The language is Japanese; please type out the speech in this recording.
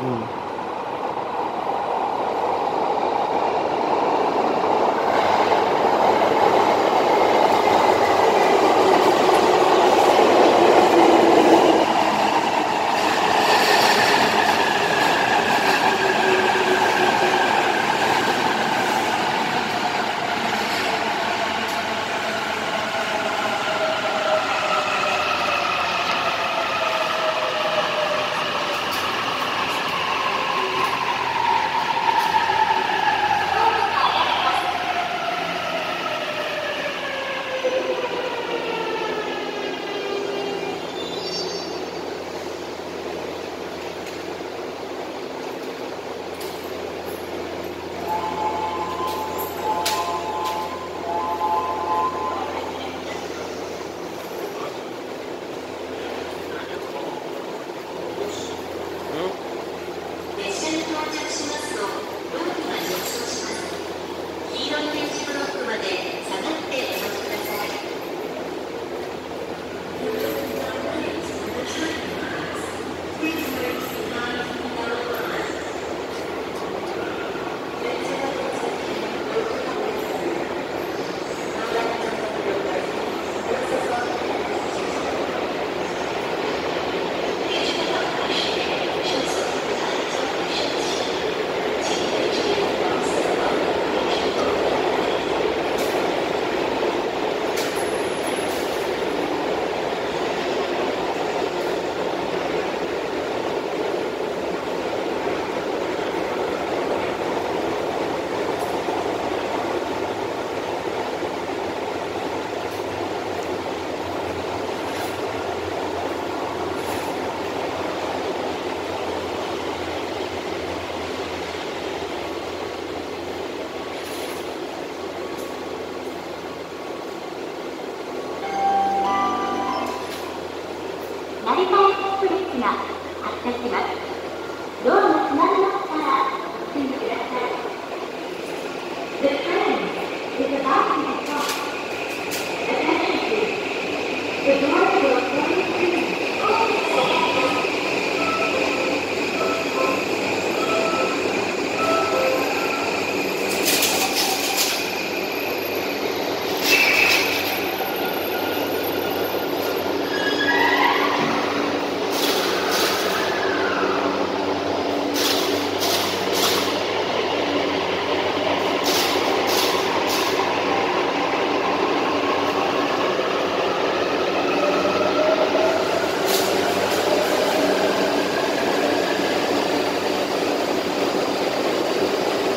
Mm. 成田駅付近が発車します。ドアが閉まりましたら、ついてください。The train is about to depart. Attention, please. The door